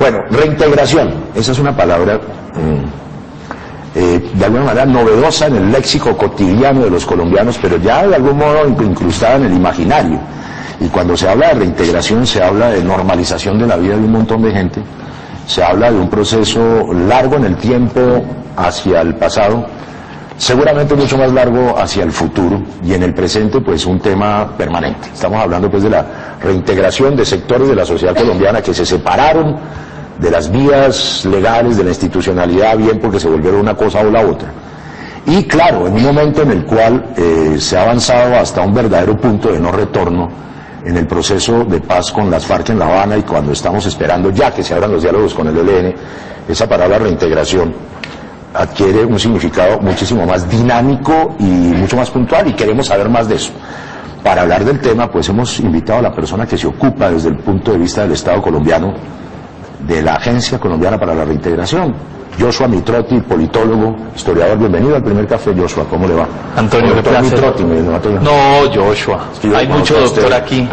Bueno, reintegración, esa es una palabra mm, eh, de alguna manera novedosa en el léxico cotidiano de los colombianos, pero ya de algún modo incrustada en el imaginario. Y cuando se habla de reintegración se habla de normalización de la vida de un montón de gente, se habla de un proceso largo en el tiempo hacia el pasado, seguramente mucho más largo hacia el futuro y en el presente pues un tema permanente. Estamos hablando pues de la reintegración de sectores de la sociedad colombiana que se separaron de las vías legales, de la institucionalidad, bien porque se volvieron una cosa o la otra. Y claro, en un momento en el cual eh, se ha avanzado hasta un verdadero punto de no retorno en el proceso de paz con las FARC en La Habana y cuando estamos esperando ya que se abran los diálogos con el ELN, esa palabra reintegración adquiere un significado muchísimo más dinámico y mucho más puntual y queremos saber más de eso. Para hablar del tema, pues hemos invitado a la persona que se ocupa desde el punto de vista del Estado colombiano de la Agencia Colombiana para la Reintegración. Joshua Mitrotti, politólogo, historiador, bienvenido al primer café, Joshua, ¿cómo le va? Antonio, qué placer. Mitrotti, me dijo, Antonio. No, Joshua, hay mucho doctor aquí.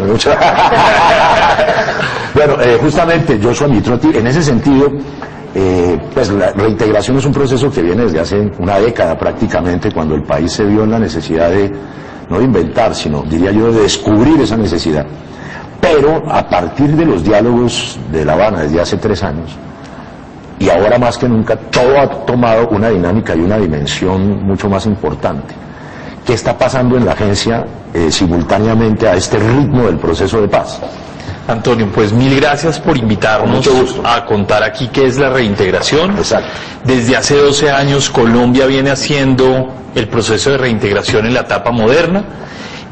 Bueno, eh, justamente Joshua Mitrotti, en ese sentido, eh, pues la reintegración es un proceso que viene desde hace una década prácticamente, cuando el país se vio en la necesidad de, no de inventar, sino, diría yo, de descubrir esa necesidad. Pero a partir de los diálogos de La Habana desde hace tres años, y ahora más que nunca, todo ha tomado una dinámica y una dimensión mucho más importante. ¿Qué está pasando en la agencia eh, simultáneamente a este ritmo del proceso de paz? Antonio, pues mil gracias por invitarnos a contar aquí qué es la reintegración. Exacto. Desde hace 12 años Colombia viene haciendo el proceso de reintegración en la etapa moderna.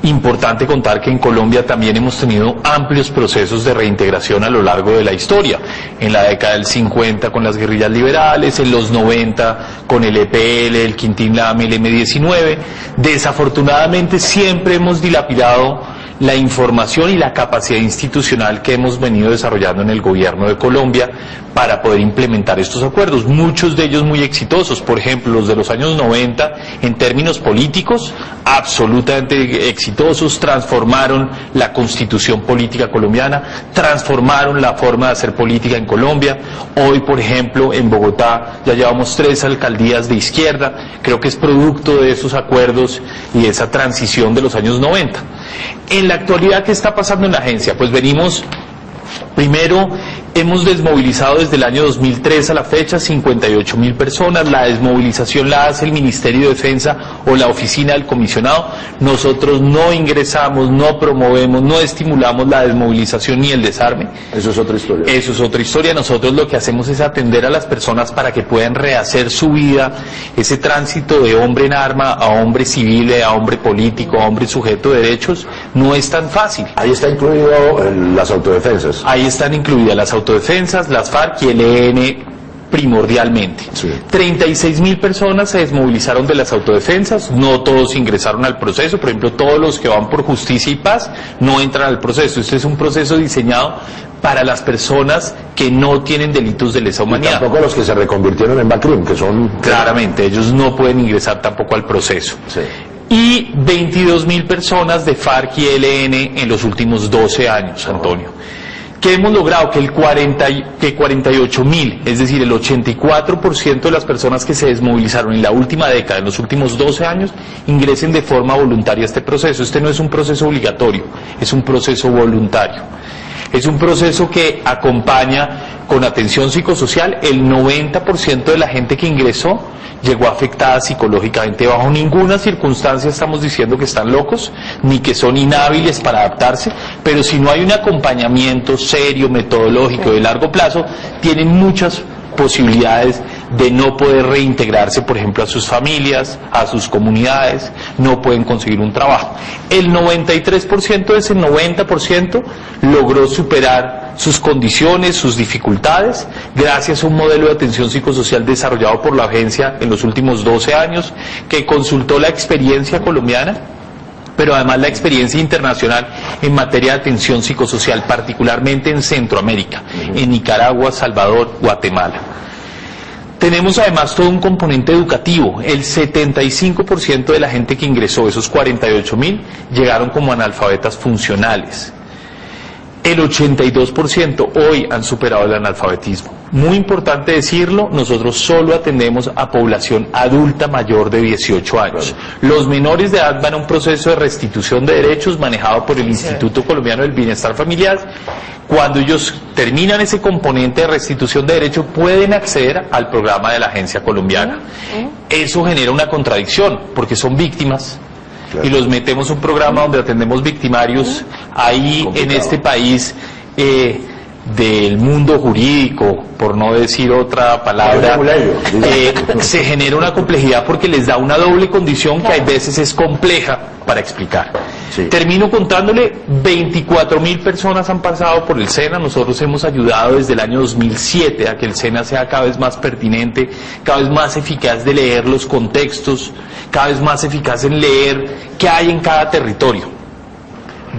Importante contar que en Colombia también hemos tenido amplios procesos de reintegración a lo largo de la historia. En la década del 50 con las guerrillas liberales, en los 90 con el EPL, el Quintín Lame, el M19. Desafortunadamente siempre hemos dilapidado la información y la capacidad institucional que hemos venido desarrollando en el gobierno de Colombia para poder implementar estos acuerdos, muchos de ellos muy exitosos, por ejemplo, los de los años 90 en términos políticos, absolutamente exitosos, transformaron la constitución política colombiana, transformaron la forma de hacer política en Colombia. Hoy, por ejemplo, en Bogotá ya llevamos tres alcaldías de izquierda, creo que es producto de esos acuerdos y esa transición de los años 90. En la actualidad, ¿qué está pasando en la agencia? Pues venimos Primero, hemos desmovilizado desde el año 2003 a la fecha 58 mil personas. La desmovilización la hace el Ministerio de Defensa o la oficina del comisionado. Nosotros no ingresamos, no promovemos, no estimulamos la desmovilización ni el desarme. Eso es otra historia. Eso es otra historia. Nosotros lo que hacemos es atender a las personas para que puedan rehacer su vida, ese tránsito de hombre en arma a hombre civil, a hombre político, a hombre sujeto de derechos, no es tan fácil. Ahí está incluido las autodefensas. Ahí están incluidas las autodefensas, las FARC y el EN primordialmente. Sí. 36 mil personas se desmovilizaron de las autodefensas, no todos ingresaron al proceso, por ejemplo, todos los que van por justicia y paz no entran al proceso. Este es un proceso diseñado para las personas que no tienen delitos de lesa Y humanidad. tampoco los que se reconvirtieron en Bacrim, que son... Claramente, ellos no pueden ingresar tampoco al proceso. Sí. Y 22 mil personas de FARC y ELN en los últimos 12 años, Antonio. ¿Qué hemos logrado? Que el 40, y- que 48 mil, es decir, el 84% de las personas que se desmovilizaron en la última década, en los últimos 12 años, ingresen de forma voluntaria a este proceso. Este no es un proceso obligatorio, es un proceso voluntario. Es un proceso que acompaña con atención psicosocial. El 90% de la gente que ingresó llegó afectada psicológicamente. Bajo ninguna circunstancia estamos diciendo que están locos, ni que son inhábiles para adaptarse, pero si no hay un acompañamiento serio, metodológico de largo plazo, tienen muchas posibilidades de no poder reintegrarse, por ejemplo, a sus familias, a sus comunidades, no pueden conseguir un trabajo. El 93% de ese 90% logró superar sus condiciones, sus dificultades, gracias a un modelo de atención psicosocial desarrollado por la agencia en los últimos 12 años, que consultó la experiencia colombiana pero además la experiencia internacional en materia de atención psicosocial, particularmente en Centroamérica, en Nicaragua, Salvador, Guatemala. Tenemos además todo un componente educativo. El 75% de la gente que ingresó, esos 48 mil, llegaron como analfabetas funcionales. El 82% hoy han superado el analfabetismo. Muy importante decirlo, nosotros solo atendemos a población adulta mayor de 18 años. Los menores de edad van a un proceso de restitución de derechos manejado por el Instituto Colombiano del Bienestar Familiar. Cuando ellos terminan ese componente de restitución de derechos, pueden acceder al programa de la agencia colombiana. Eso genera una contradicción, porque son víctimas y los metemos un programa donde atendemos victimarios ahí en este país eh, del mundo jurídico, por no decir otra palabra, eh, se genera una complejidad porque les da una doble condición que a veces es compleja para explicar. Termino contándole, 24 mil personas han pasado por el SENA, nosotros hemos ayudado desde el año 2007 a que el SENA sea cada vez más pertinente, cada vez más eficaz de leer los contextos, cada vez más eficaz en leer qué hay en cada territorio.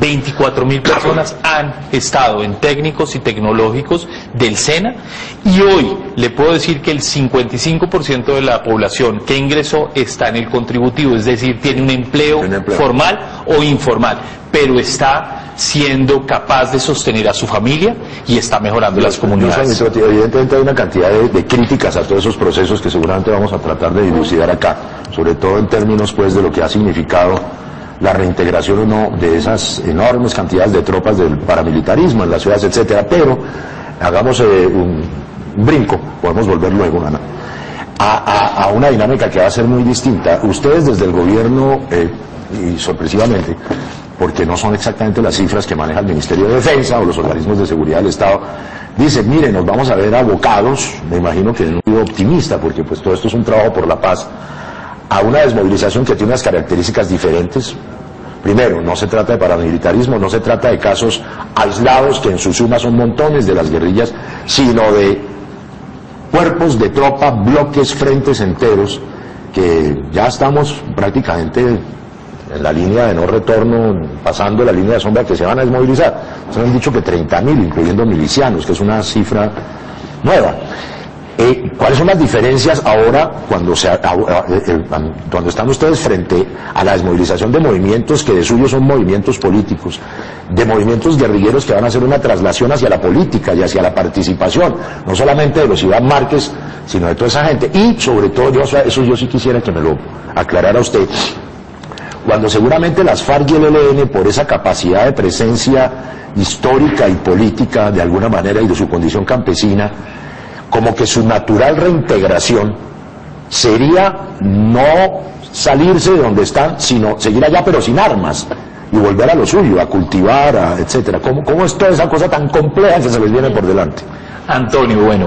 24 mil personas han estado en técnicos y tecnológicos del SENA y hoy le puedo decir que el 55% de la población que ingresó está en el contributivo, es decir, tiene un empleo, formal o informal, pero está siendo capaz de sostener a su familia y está mejorando las comunidades. Evidentemente hay una cantidad de, de, críticas a todos esos procesos que seguramente vamos a tratar de dilucidar acá, sobre todo en términos pues de lo que ha significado la reintegración o no de esas enormes cantidades de tropas del paramilitarismo en las ciudades, etcétera, pero hagamos eh, un, brinco, podemos volver luego, a, a, una dinámica que va a ser muy distinta. Ustedes desde el gobierno, eh, y sorpresivamente, porque no son exactamente las cifras que maneja el Ministerio de Defensa o los organismos de seguridad del Estado, dicen, miren, nos vamos a ver abocados, me imagino que no optimista, porque pues todo esto es un trabajo por la paz, a una desmovilización que tiene unas características diferentes. Primero, no se trata de paramilitarismo, no se trata de casos aislados que en su suma son montones de las guerrillas, sino de cuerpos de tropa, bloques, frentes enteros, que ya estamos prácticamente en la línea de no retorno, pasando la línea de sombra que se van a desmovilizar. Se han dicho que 30.000, incluyendo milicianos, que es una cifra nueva. Eh, ¿Cuáles son las diferencias ahora cuando, se, eh, cuando están ustedes frente a la desmovilización de movimientos que de suyo son movimientos políticos, de movimientos guerrilleros que van a hacer una traslación hacia la política y hacia la participación, no solamente de los Iván Márquez, sino de toda esa gente? Y sobre todo, yo, eso yo sí quisiera que me lo aclarara usted, cuando seguramente las FARC y el ELN, por esa capacidad de presencia histórica y política de alguna manera y de su condición campesina, como que su natural reintegración sería no salirse de donde están, sino seguir allá pero sin armas y volver a lo suyo, a cultivar, a, etcétera. ¿Cómo, ¿Cómo es toda esa cosa tan compleja que se les viene por delante? Antonio, bueno,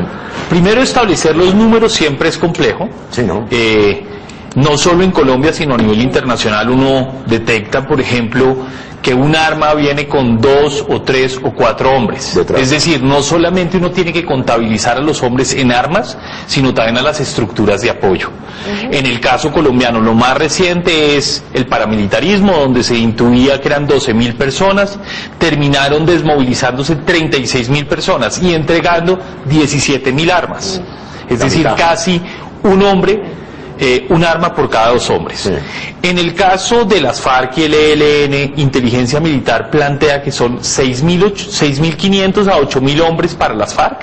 primero establecer los números siempre es complejo. Sí, ¿no? Eh, no solo en Colombia, sino a nivel internacional uno detecta, por ejemplo, que un arma viene con dos o tres o cuatro hombres. Es decir, no solamente uno tiene que contabilizar a los hombres en armas, sino también a las estructuras de apoyo. En el caso colombiano, lo más reciente es el paramilitarismo, donde se intuía que eran 12 mil personas, terminaron desmovilizándose 36 mil personas y entregando 17 mil armas. Es decir, casi un hombre eh, un arma por cada dos hombres. En el caso de las FARC y el ELN, inteligencia militar plantea que son 6.500 a 8.000 hombres para las FARC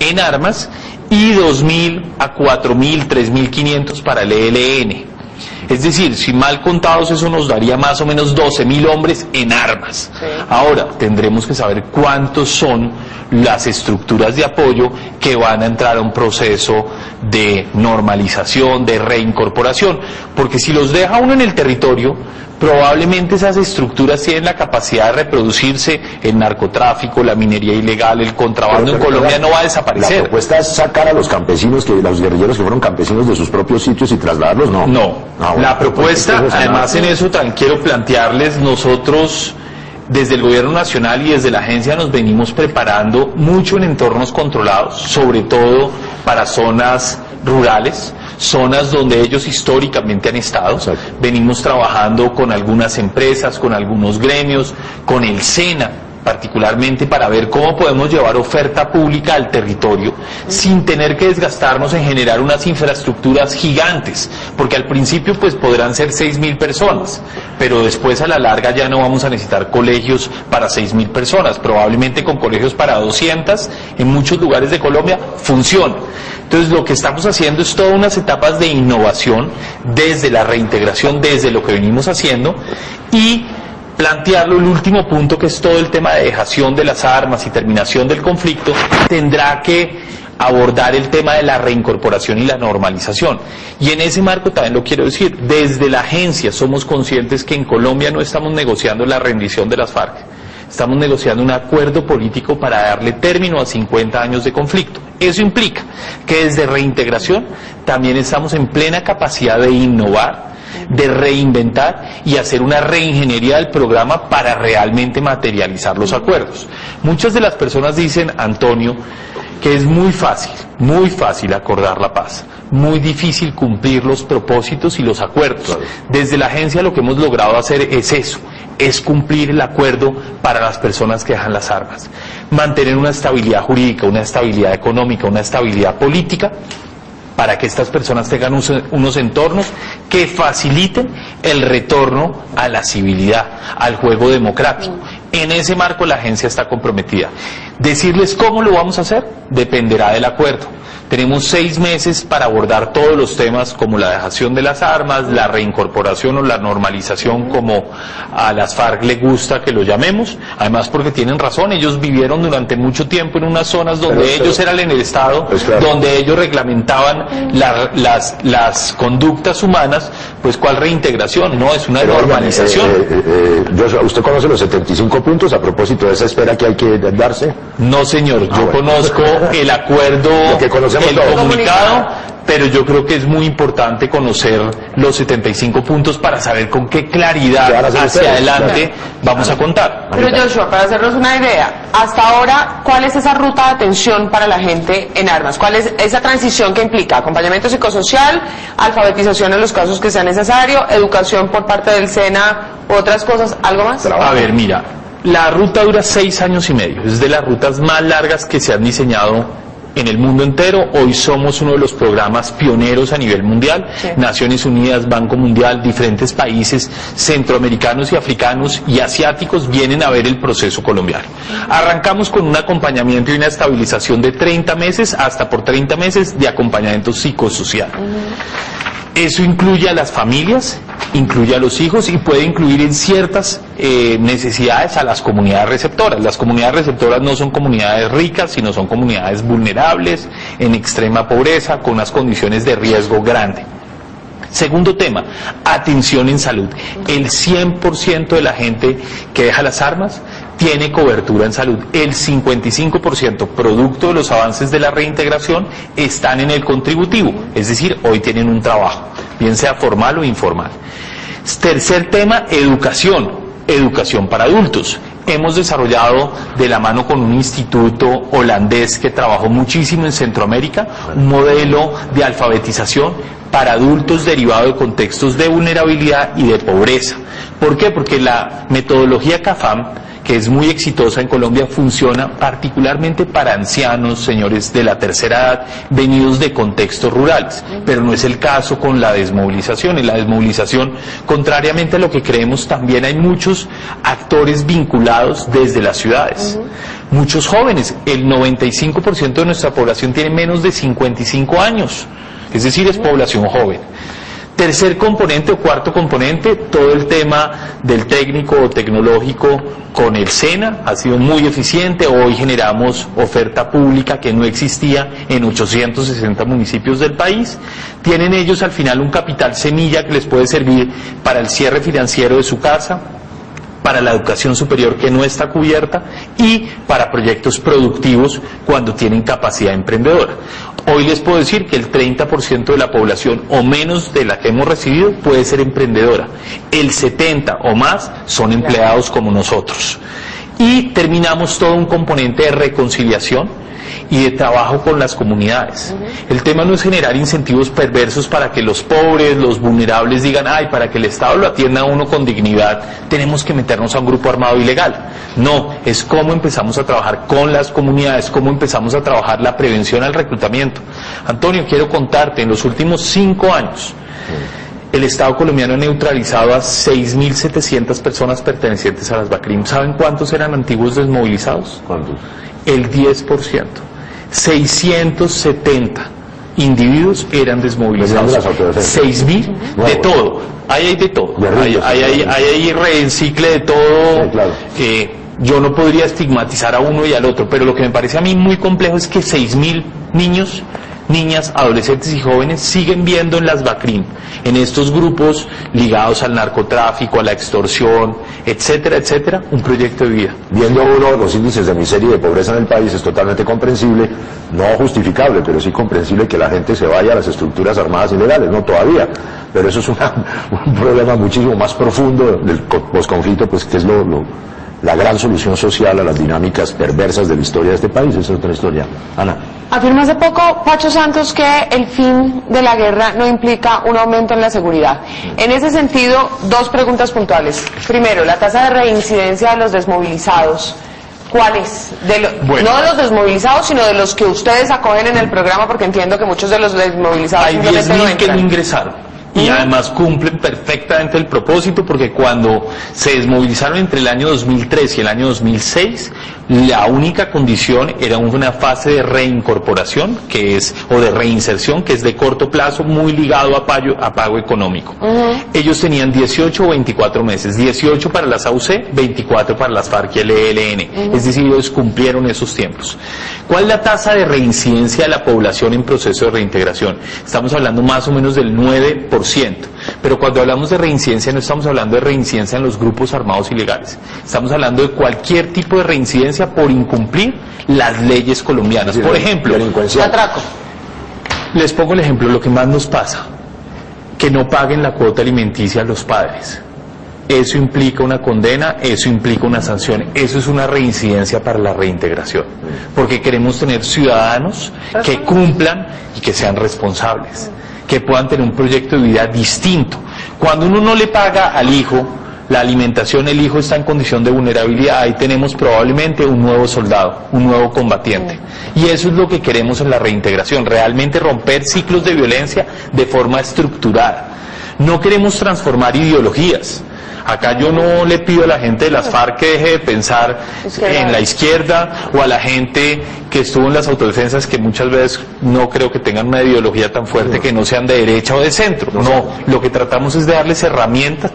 en armas y 2.000 a 4.000, 3.500 para el ELN. Es decir, si mal contados eso nos daría más o menos 12 mil hombres en armas. Ahora, tendremos que saber cuántos son las estructuras de apoyo que van a entrar a un proceso de normalización, de reincorporación. Porque si los deja uno en el territorio, probablemente esas estructuras tienen la capacidad de reproducirse, el narcotráfico, la minería ilegal, el contrabando en Colombia no va a desaparecer. La propuesta es sacar a los campesinos, que los guerrilleros que fueron campesinos de sus propios sitios y trasladarlos, no. No, ah, la propuesta, además en eso también quiero plantearles, nosotros desde el gobierno nacional y desde la agencia nos venimos preparando mucho en entornos controlados, sobre todo para zonas rurales, zonas donde ellos históricamente han estado. Venimos trabajando con algunas empresas, con algunos gremios, con el SENA, particularmente para ver cómo podemos llevar oferta pública al territorio sin tener que desgastarnos en generar unas infraestructuras gigantes, porque al principio pues podrán ser 6.000 personas, pero después a la larga ya no vamos a necesitar colegios para 6.000 personas, probablemente con colegios para 200 en muchos lugares de Colombia funciona. Entonces lo que estamos haciendo es todas unas etapas de innovación desde la reintegración, desde lo que venimos haciendo y plantearlo el último punto que es todo el tema de dejación de las armas y terminación del conflicto, tendrá que abordar el tema de la reincorporación y la normalización. Y en ese marco también lo quiero decir, desde la agencia somos conscientes que en Colombia no estamos negociando la rendición de las FARC, estamos negociando un acuerdo político para darle término a 50 años de conflicto. Eso implica que desde reintegración también estamos en plena capacidad de innovar, de reinventar y hacer una reingeniería del programa para realmente materializar los acuerdos. Muchas de las personas dicen, Antonio, que es muy fácil, muy fácil acordar la paz, muy difícil cumplir los propósitos y los acuerdos. Desde la agencia lo que hemos logrado hacer es eso, es cumplir el acuerdo para las personas que dejan las armas, mantener una estabilidad jurídica, una estabilidad económica, una estabilidad política para que estas personas tengan unos entornos que faciliten el retorno a la civilidad, al juego democrático. En ese marco la agencia está comprometida. Decirles cómo lo vamos a hacer dependerá del acuerdo. Tenemos seis meses para abordar todos los temas como la dejación de las armas, la reincorporación o la normalización como a las FARC le gusta que lo llamemos. Además porque tienen razón, ellos vivieron durante mucho tiempo en unas zonas donde ellos eran en el Estado, Pues donde ellos reglamentaban la- las, las conductas humanas, pues ¿cuál reintegración? No, es una Pero, normalización. eh, eh, eh, Joshua, ¿usted conoce los 75 puntos a propósito de esa espera que hay que darse? No, señor, yo Ah, bueno. conozco el acuerdo, que conocemos el todos. comunicado, pero yo creo que es muy importante conocer los 75 puntos para saber con qué claridad ¿Qué van a hacer hacia ustedes? adelante vamos a contar. Pero Joshua, para hacernos una idea, hasta ahora, ¿cuál es esa ruta de atención para la gente en armas? ¿Cuál es esa transición que implica? Acompañamiento psicosocial, alfabetización en los casos que sea necesario, educación por parte del SENA, otras cosas, ¿algo más? A ver, mira, la ruta dura seis años y medio, es de las rutas más largas que se han diseñado en el mundo entero. Hoy somos uno de los programas pioneros a nivel mundial. Sí. Naciones Unidas, Banco Mundial, diferentes países centroamericanos y africanos y asiáticos vienen a ver el proceso colombiano. Arrancamos con un acompañamiento y una estabilización de 30 meses hasta por 30 meses de acompañamiento psicosocial. Eso incluye a las familias, incluye a los hijos y puede incluir en ciertas eh, necesidades a las comunidades receptoras. Las comunidades receptoras no son comunidades ricas, sino son comunidades vulnerables, en extrema pobreza, con unas condiciones de riesgo grande. Segundo tema, atención en salud. El 100% de la gente que deja las armas tiene cobertura en salud. El 55% producto de los avances de la reintegración están en el contributivo, es decir, hoy tienen un trabajo, bien sea formal o informal. Tercer tema, educación. Educación para adultos. Hemos desarrollado de la mano con un instituto holandés que trabajó muchísimo en Centroamérica un modelo de alfabetización para adultos derivado de contextos de vulnerabilidad y de pobreza. ¿Por qué? Porque la metodología CAFAM que es muy exitosa en Colombia, funciona particularmente para ancianos, señores de la tercera edad, venidos de contextos rurales. Pero no es el caso con la desmovilización. En la desmovilización, contrariamente a lo que creemos, también hay muchos actores vinculados desde las ciudades. Muchos jóvenes, el 95% de nuestra población tiene menos de 55 años, es decir, es población joven. Tercer componente o cuarto componente, todo el tema del técnico o tecnológico con el SENA ha sido muy eficiente. Hoy generamos oferta pública que no existía en 860 municipios del país. Tienen ellos al final un capital semilla que les puede servir para el cierre financiero de su casa, para la educación superior que no está cubierta y para proyectos productivos cuando tienen capacidad emprendedora. Hoy les puedo decir que el 30% de la población o menos de la que hemos recibido puede ser emprendedora. El 70 o más son empleados como nosotros. Y terminamos todo un componente de reconciliación y de trabajo con las comunidades. El tema no es generar incentivos perversos para que los pobres, los vulnerables digan, ay, para que el Estado lo atienda a uno con dignidad, tenemos que meternos a un grupo armado ilegal. No, es cómo empezamos a trabajar con las comunidades, cómo empezamos a trabajar la prevención al reclutamiento. Antonio, quiero contarte, en los últimos cinco años, el Estado colombiano ha neutralizado a 6.700 personas pertenecientes a las BACRIM. ¿Saben cuántos eran antiguos desmovilizados? ¿Cuántos? El 10%. 670 individuos eran desmovilizados. Venían de las autodefensas. 6.000 de todo. Ahí hay de todo. Hay, Guerrillas, hay, hay, ahí reencicle de todo. Sí, claro. Eh, yo no podría estigmatizar a uno y al otro, pero lo que me parece a mí muy complejo es que 6.000 niños, niñas, adolescentes y jóvenes siguen viendo en las BACRIM, en estos grupos ligados al narcotráfico, a la extorsión, etcétera, etcétera, un proyecto de vida. Viendo uno los índices de miseria y de pobreza en el país es totalmente comprensible, no justificable, pero sí comprensible que la gente se vaya a las estructuras armadas ilegales, no todavía. Pero eso es una- un problema muchísimo más profundo del co- posconflicto, pues que es lo, lo- la gran solución social a las dinámicas perversas de la historia de este país. Esa es otra historia. Ana. Afirmó hace poco Pacho Santos que el fin de la guerra no implica un aumento en la seguridad. En ese sentido, dos preguntas puntuales. Primero, la tasa de reincidencia de los desmovilizados. ¿Cuál es? De lo- Bueno. No de los desmovilizados, sino de los que ustedes acogen en el programa, porque entiendo que muchos de los desmovilizados Hay simplemente no 10.000 que no ingresaron. Y además cumplen perfectamente el propósito porque cuando se desmovilizaron entre el año 2003 y el año 2006, la única condición era una fase de reincorporación que es, o de reinserción que es de corto plazo muy ligado a pago, a pago económico. Ellos tenían 18 o 24 meses, 18 para las AUC, 24 para las FARC y el ELN. Es decir, ellos cumplieron esos tiempos. ¿Cuál es la tasa de reincidencia de la población en proceso de reintegración? Estamos hablando más o menos del 9%. Pero cuando hablamos de reincidencia no estamos hablando de reincidencia en los grupos armados ilegales. Estamos hablando de cualquier tipo de reincidencia por incumplir las leyes colombianas. Por ejemplo. Atraco. les pongo el ejemplo, lo que más nos pasa, que no paguen la cuota alimenticia a los padres. Eso implica una condena, eso implica una sanción, eso es una reincidencia para la reintegración. Porque queremos tener ciudadanos que cumplan y que sean responsables, que puedan tener un proyecto de vida distinto. Cuando uno no le paga al hijo la alimentación, el hijo está en condición de vulnerabilidad, ahí tenemos probablemente un nuevo soldado, un nuevo combatiente. Y eso es lo que queremos en la reintegración, realmente romper ciclos de violencia de forma estructurada. No queremos transformar ideologías. Acá yo no le pido a la gente de las FARC que deje de pensar en la izquierda o a la gente que estuvo en las autodefensas que muchas veces no creo que tengan una ideología tan fuerte que no sean de derecha o de centro. No, lo que tratamos es de darles herramientas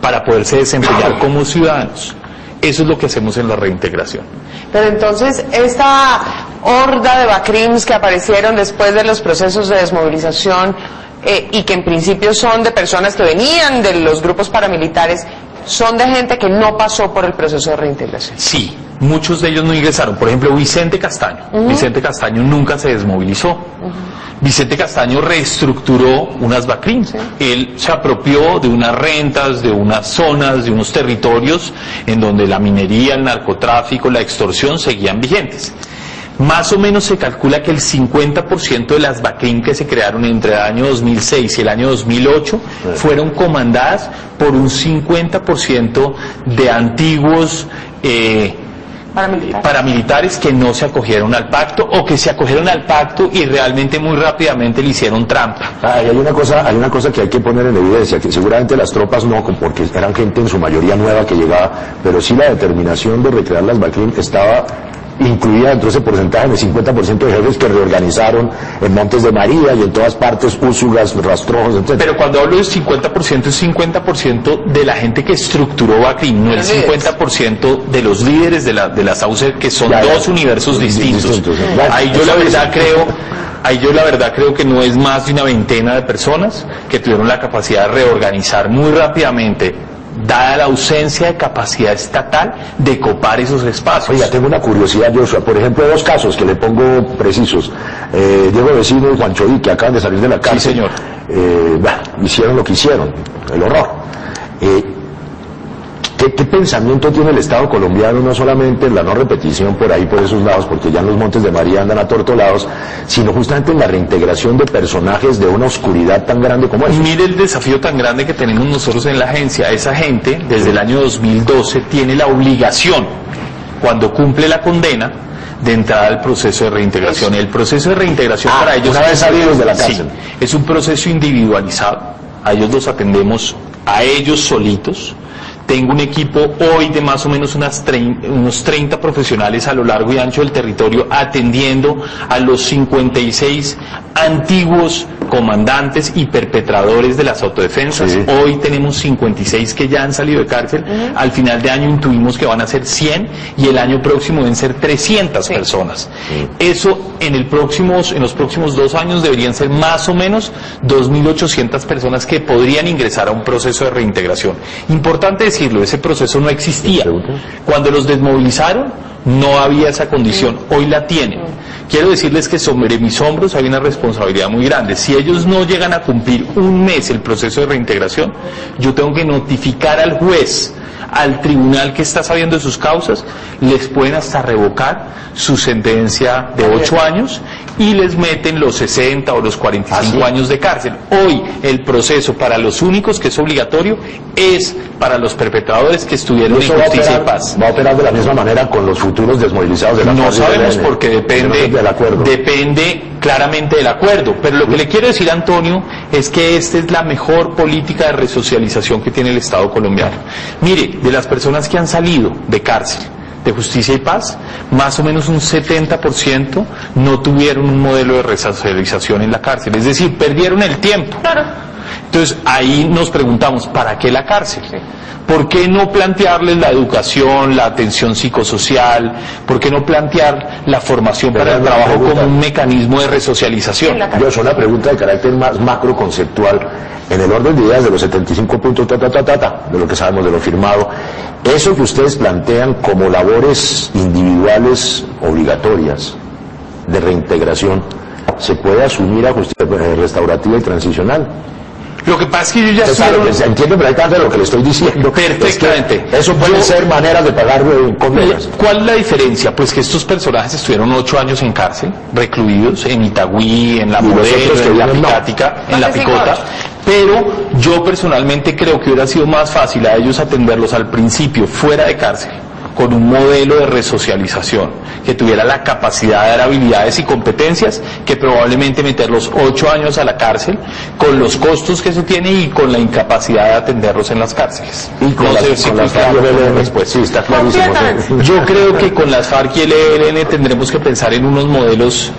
para poderse desempeñar como ciudadanos. Eso es lo que hacemos en la reintegración. Pero entonces, esta horda de bacrims que aparecieron después de los procesos de desmovilización eh, y que en principio son de personas que venían de los grupos paramilitares, son de gente que no pasó por el proceso de reintegración. Sí, muchos de ellos no ingresaron. Por ejemplo, Vicente Castaño. Vicente Castaño nunca se desmovilizó. Vicente Castaño reestructuró unas BACRIM. Él se apropió de unas rentas, de unas zonas, de unos territorios en donde la minería, el narcotráfico, la extorsión seguían vigentes. Más o menos se calcula que el 50% de las BACRIM que se crearon entre el año 2006 y el año 2008 fueron comandadas por un 50% de antiguos eh, Paramilitares. paramilitares que no se acogieron al pacto o que se acogieron al pacto y realmente muy rápidamente le hicieron trampa. Ah, y hay una cosa, hay una cosa que hay que poner en evidencia, que seguramente las tropas no, porque eran gente en su mayoría nueva que llegaba, pero sí la determinación de recrear las BACRIM estaba incluida dentro de ese porcentaje del 50% de jefes que reorganizaron en Montes de María y en todas partes, úsugas, rastrojos, etc. Pero cuando hablo de 50% es 50% de la gente que estructuró Bacrim, no el Los líderes. 50% de los líderes de, la, de las AUCE, que son Ya, ya. dos universos Di- distintos. distintos, ¿no? Ya, Ahí yo la verdad es- creo, ahí yo la verdad creo que no es más de una veintena de personas que tuvieron la capacidad de reorganizar muy rápidamente, dada la ausencia de capacidad estatal de copar esos espacios. Oiga, tengo una curiosidad, Joshua. Por ejemplo, dos casos que le pongo precisos. Eh, Diego Vecino y Juan Choy, que acaban de salir de la cárcel. señor. Eh, bah, hicieron lo que hicieron, el horror. Eh, ¿Qué ¿Qué, ¿Qué, pensamiento tiene el Estado colombiano, no solamente en la no repetición por ahí, por esos lados, porque ya en los Montes de María andan atortolados, sino justamente en la reintegración de personajes de una oscuridad tan grande como esa? Mire el desafío tan grande que tenemos nosotros en la agencia. Esa gente, desde el año 2012, tiene la obligación, cuando cumple la condena, de entrada al proceso de reintegración. El proceso de reintegración Ah, para ellos una vez salidos de la Sí, cárcel. es un proceso individualizado. A ellos los atendemos a ellos solitos. Tengo un equipo hoy de más o menos unas unos 30 profesionales a lo largo y ancho del territorio atendiendo a los 56 antiguos comandantes y perpetradores de las autodefensas. Sí. Hoy tenemos 56 que ya han salido de cárcel. Al final de año intuimos que van a ser 100 y el año próximo deben ser 300 Sí. personas. Eso en, el próximos, en los próximos dos años deberían ser más o menos 2.800 personas que podrían ingresar a un proceso de reintegración. Importante decirlo, ese proceso no existía. Cuando los desmovilizaron no había esa condición, hoy la tienen. Quiero decirles que sobre mis hombros hay una responsabilidad muy grande. Si ellos no llegan a cumplir un mes el proceso de reintegración, yo tengo que notificar al juez, al tribunal que está sabiendo de sus causas, les pueden hasta revocar su sentencia de ocho años y les meten los 60 o los 45 años de cárcel. Hoy el proceso para los únicos que es obligatorio es para los perpetradores que estuvieron en ¿Eso va a, justicia y operar, paz. va a operar de la misma manera con los futuros desmovilizados de la No y sabemos porque depende, No del acuerdo. depende claramente del acuerdo. Pero lo que le quiero decir, Antonio, es que esta es la mejor política de resocialización que tiene el Estado colombiano. Mire, de las personas que han salido de cárcel, de justicia y paz, más o menos un 70% no tuvieron un modelo de resocialización en la cárcel. Es decir, perdieron el tiempo. Claro. Entonces ahí nos preguntamos, ¿para qué la cárcel? ¿Por qué no plantearles la educación, la atención psicosocial? ¿Por qué no plantear la formación para el trabajo pregunta- como un mecanismo de resocialización? Yo es una pregunta de carácter más macro conceptual. En el orden de ideas de los 75 puntos, ta, ta, ta, ta, ta, de lo que sabemos de lo firmado, eso que ustedes plantean como labores individuales obligatorias de reintegración, ¿se puede asumir a justicia restaurativa y transicional? Lo que pasa es que yo ya estuve- pues, entiende perfectamente lo que le estoy diciendo. Perfectamente. Es que eso puede Yo- ser maneras de pagar eh, condenas. ¿Cuál es la diferencia? Pues que estos personajes estuvieron ocho años en cárcel, recluidos en Itagüí, en La que en La no. Picática, en La Picota. Pero yo personalmente creo que hubiera sido más fácil a ellos atenderlos al principio fuera de cárcel con un modelo de resocialización que tuviera la capacidad de dar habilidades y competencias que probablemente meterlos ocho años a la cárcel con los costos que se tiene y con la incapacidad de atenderlos en las cárceles. Y con No las, sé si con fui las claro FARC y con el la ELN, respuesta. Sí, está clarísimo. Yo creo que con las FARC y el ELN tendremos que pensar en unos modelos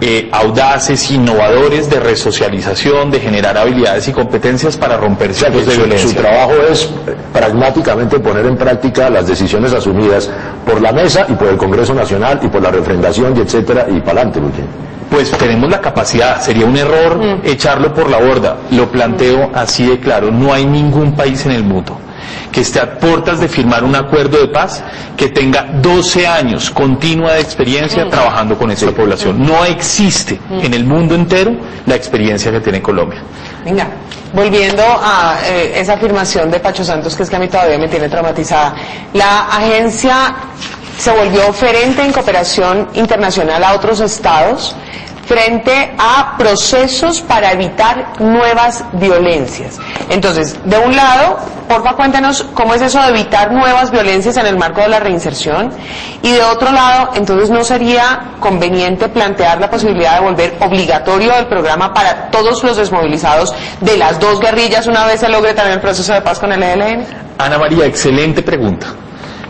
eh, audaces, innovadores de resocialización, de generar habilidades y competencias para romper O sea, que ciclos de su, su violencia. trabajo es eh, pragmáticamente poner en práctica las decisiones asumidas por la mesa y por el Congreso Nacional y por la refrendación y etcétera y para adelante, Luque. Pues tenemos la capacidad, sería un error echarlo por la borda. Lo planteo así de claro, no hay ningún país en el mundo que esté a puertas de firmar un acuerdo de paz que tenga 12 años continua de experiencia trabajando con esta población. No existe en el mundo entero la experiencia que tiene Colombia. Venga, volviendo a eh, esa afirmación de Pacho Santos, que es que a mí todavía me tiene traumatizada. La agencia se volvió oferente en cooperación internacional a otros estados frente a procesos para evitar nuevas violencias. Entonces, de un lado, porfa cuéntanos cómo es eso de evitar nuevas violencias en el marco de la reinserción y de otro lado, entonces no sería conveniente plantear la posibilidad de volver obligatorio el programa para todos los desmovilizados de las dos guerrillas una vez se logre también el proceso de paz con el ELN? Ana María, excelente pregunta.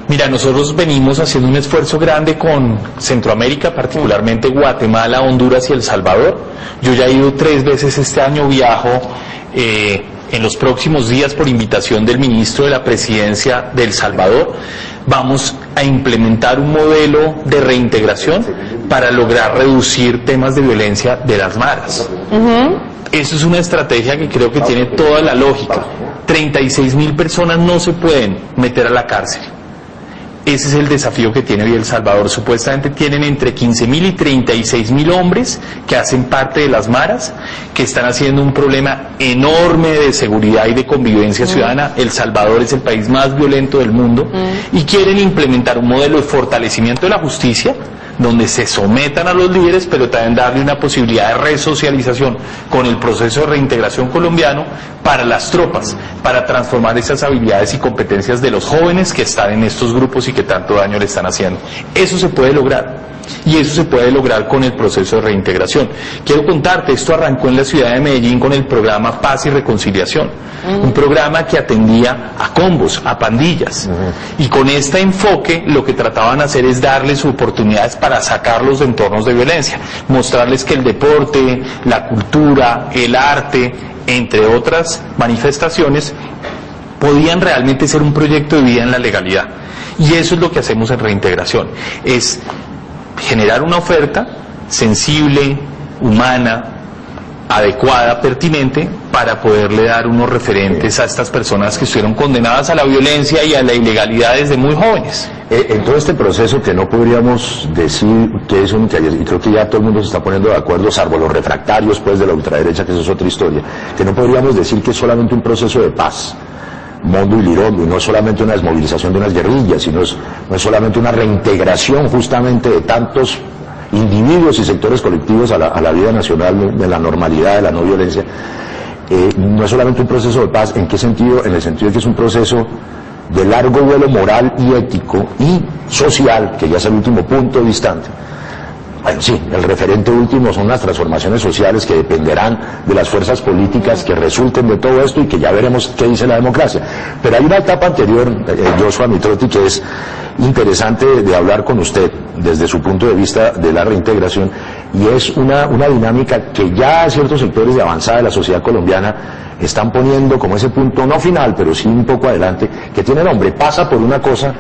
Mira, nosotros venimos haciendo un esfuerzo grande con Centroamérica, particularmente Guatemala, Honduras y El Salvador. Yo ya he ido tres veces este año, viajo eh, en los próximos días por invitación del ministro de la Presidencia de El Salvador. Vamos a implementar un modelo de reintegración para lograr reducir temas de violencia de las maras. Eso es una estrategia que creo que tiene toda la lógica. 36 mil personas no se pueden meter a la cárcel. Ese es el desafío que tiene hoy El Salvador. Supuestamente tienen entre 15.000 y 36.000 hombres que hacen parte de las maras, que están haciendo un problema enorme de seguridad y de convivencia Mm. ciudadana. El Salvador es el país más violento del mundo y quieren implementar un modelo de fortalecimiento de la justicia donde se sometan a los líderes, pero también darle una posibilidad de resocialización con el proceso de reintegración colombiano para las tropas, para transformar esas habilidades y competencias de los jóvenes que están en estos grupos y que tanto daño le están haciendo. Eso se puede lograr. Y eso se puede lograr con el proceso de reintegración. Quiero contarte, esto arrancó en la ciudad de Medellín con el programa Paz y Reconciliación, un programa que atendía a combos, a pandillas. Y con este enfoque lo que trataban de hacer es darles oportunidades para sacarlos de entornos de violencia, mostrarles que el deporte, la cultura, el arte, entre otras manifestaciones, podían realmente ser un proyecto de vida en la legalidad. Y eso es lo que hacemos en reintegración, es generar una oferta sensible, humana, adecuada, pertinente, para poderle dar unos referentes a estas personas que estuvieron condenadas a la violencia y a la ilegalidad desde muy jóvenes. Eh, en todo este proceso que no podríamos decir que es un interés, y creo que ya todo el mundo se está poniendo de acuerdo, salvo los refractarios pues de la ultraderecha, que eso es otra historia, que no podríamos decir que es solamente un proceso de paz. Mondo y Lirondo, y no es solamente una desmovilización de unas guerrillas, sino es, no es solamente una reintegración justamente de tantos individuos y sectores colectivos a la, a la vida nacional, de la normalidad, de la no violencia. Eh, no es solamente un proceso de paz, ¿en qué sentido? En el sentido de que es un proceso de largo vuelo moral y ético y social, que ya es el último punto distante. Sí, el referente último son las transformaciones sociales que dependerán de las fuerzas políticas que resulten de todo esto y que ya veremos qué dice la democracia. Pero hay una etapa anterior, eh, Joshua Mitrotti, que es interesante de hablar con usted desde su punto de vista de la reintegración y es una, una dinámica que ya ciertos sectores de avanzada de la sociedad colombiana están poniendo como ese punto no final, pero sí un poco adelante, que tiene nombre, pasa por una cosa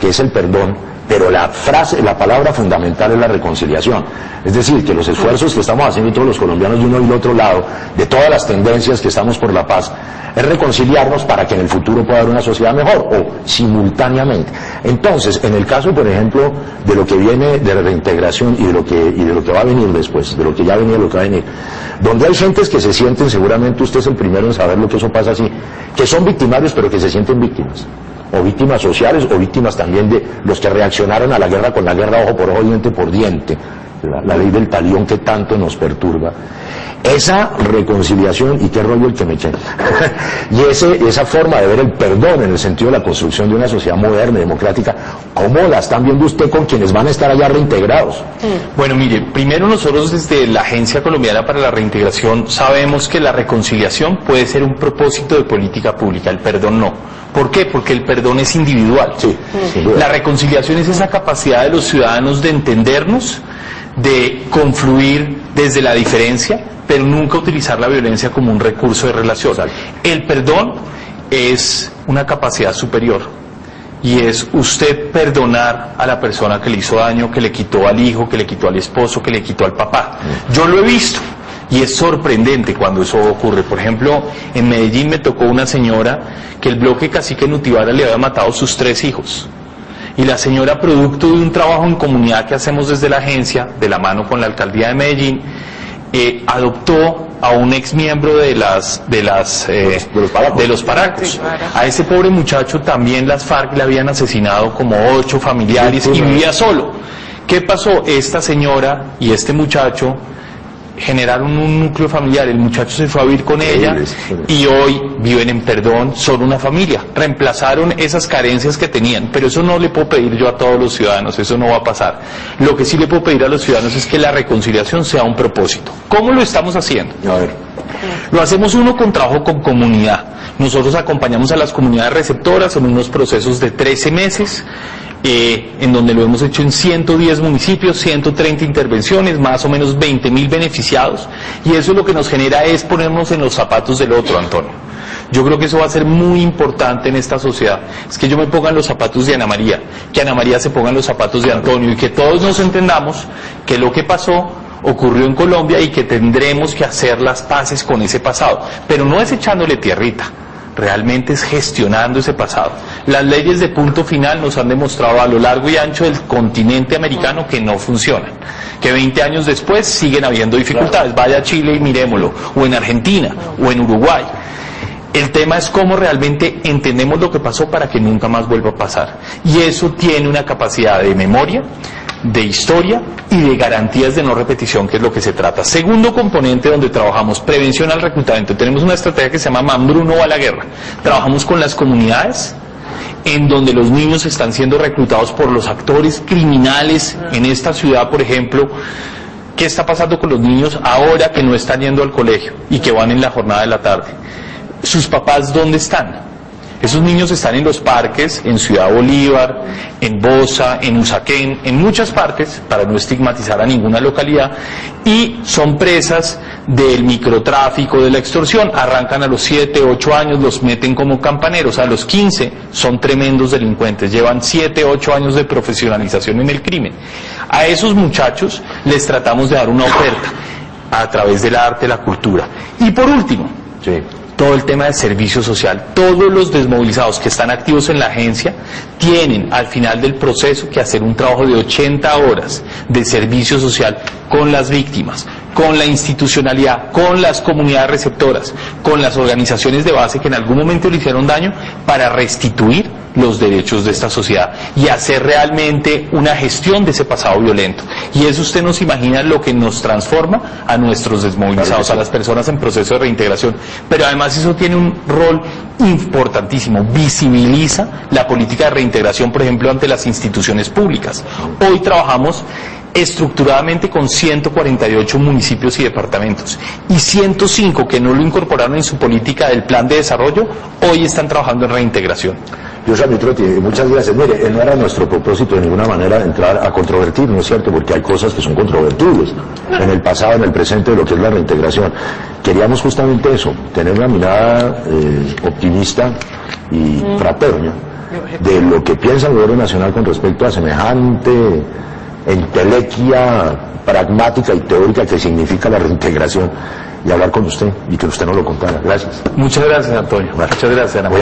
que es el perdón, pero la frase, la palabra fundamental es la reconciliación. Es decir, que los esfuerzos que estamos haciendo todos los colombianos de uno y del otro lado, de todas las tendencias que estamos por la paz, es reconciliarnos para que en el futuro pueda haber una sociedad mejor o simultáneamente. Entonces, en el caso, por ejemplo, de lo que viene de la reintegración y de lo que, y de lo que va a venir después, de lo que ya venía y lo que va a venir, donde hay gentes que se sienten, seguramente usted es el primero en saber lo que eso pasa así, que son victimarios pero que se sienten víctimas o víctimas sociales o víctimas también de los que reaccionaron a la guerra con la guerra ojo por ojo, diente por diente, la, ley del talión que tanto nos perturba. Esa reconciliación, y qué rollo el que me eché, y ese, esa forma de ver el perdón en el sentido de la construcción de una sociedad moderna y democrática, ¿cómo la están viendo usted con quienes van a estar allá reintegrados? Bueno, mire, primero nosotros desde la Agencia Colombiana para la Reintegración sabemos que la reconciliación puede ser un propósito de política pública, el perdón no. ¿Por qué? Porque el perdón es individual. Sí, duda. La reconciliación es esa capacidad de los ciudadanos de entendernos, de confluir desde la diferencia, pero nunca utilizar la violencia como un recurso de relación. El perdón es una capacidad superior y es usted perdonar a la persona que le hizo daño, que le quitó al hijo, que le quitó al esposo, que le quitó al papá. Yo lo he visto y es sorprendente cuando eso ocurre. Por ejemplo, en Medellín me tocó una señora que el bloque cacique Nutibara le había matado sus tres hijos. Y la señora, producto de un trabajo en comunidad que hacemos desde la agencia, de la mano con la alcaldía de Medellín, eh, adoptó a un ex miembro de las de las eh, De los paracos. de los paracos. Sí, claro. A ese pobre muchacho también las FARC le habían asesinado como ocho familiares Sí, y vivía solo. ¿Qué pasó? Esta señora y este muchacho generaron un núcleo familiar, el muchacho se fue a vivir con ella y hoy viven en perdón, son una familia, reemplazaron esas carencias que tenían, pero eso no le puedo pedir yo a todos los ciudadanos, eso no va a pasar. Lo que sí le puedo pedir a los ciudadanos es que la reconciliación sea un propósito. ¿Cómo lo estamos haciendo? A ver, Lo hacemos uno con trabajo con comunidad. Nosotros acompañamos a las comunidades receptoras en unos procesos de 13 meses, eh, en donde lo hemos hecho en 110 municipios, 130 intervenciones, más o menos 20 mil beneficiados, y eso lo que nos genera es ponernos en los zapatos del otro, Antonio. Yo creo que eso va a ser muy importante en esta sociedad. Es que yo me ponga en los zapatos de Ana María, que Ana María se ponga en los zapatos de Antonio y que todos nos entendamos que lo que pasó ocurrió en Colombia y que tendremos que hacer las paces con ese pasado. Pero no es echándole tierrita. Realmente es gestionando ese pasado. Las leyes de punto final nos han demostrado a lo largo y ancho del continente americano que no funcionan, que 20 años después siguen habiendo dificultades. Vaya a Chile y miremoslo, o en Argentina, o en Uruguay. El tema es cómo realmente entendemos lo que pasó para que nunca más vuelva a pasar. Y eso tiene una capacidad de memoria, de historia y de garantías de no repetición, que es lo que se trata. Segundo componente donde trabajamos, prevención al reclutamiento. Tenemos una estrategia que se llama Mambruno a la guerra. Trabajamos con las comunidades en donde los niños están siendo reclutados por los actores criminales en esta ciudad, por ejemplo. ¿Qué está pasando con los niños ahora que no están yendo al colegio y que van en la jornada de la tarde? ¿Sus papás dónde están? Esos niños están en los parques, en Ciudad Bolívar, en Bosa, en Usaquén, en muchas partes, para no estigmatizar a ninguna localidad, y son presas del microtráfico, de la extorsión. Arrancan a los 7, 8 años, los meten como campaneros. A los 15 son tremendos delincuentes, llevan 7, 8 años de profesionalización en el crimen. A esos muchachos les tratamos de dar una oferta a través del arte, la cultura. Y por último. Todo el tema del servicio social. Todos los desmovilizados que están activos en la agencia tienen al final del proceso que hacer un trabajo de 80 horas de servicio social con las víctimas, con la institucionalidad, con las comunidades receptoras, con las organizaciones de base que en algún momento le hicieron daño para restituir los derechos de esta sociedad y hacer realmente una gestión de ese pasado violento. Y eso usted nos imagina lo que nos transforma a nuestros desmovilizados, a las personas en proceso de reintegración. Pero además eso tiene un rol importantísimo, visibiliza la política de reintegración, por ejemplo, ante las instituciones públicas. Hoy trabajamos estructuradamente con 148 municipios y departamentos y 105 que no lo incorporaron en su política del plan de desarrollo, hoy están trabajando en reintegración. Yo Mitrotti, muchas gracias. Mire, no era nuestro propósito de ninguna manera entrar a controvertir, ¿no es cierto? Porque hay cosas que son controvertibles en el pasado, en el presente de lo que es la reintegración. Queríamos justamente eso, tener una mirada eh, optimista y fraterna de lo que piensa el gobierno nacional con respecto a semejante entelequia pragmática y teórica que significa la reintegración y hablar con usted y que usted no lo contara. Gracias. Muchas gracias, Antonio. Muchas gracias, Ana.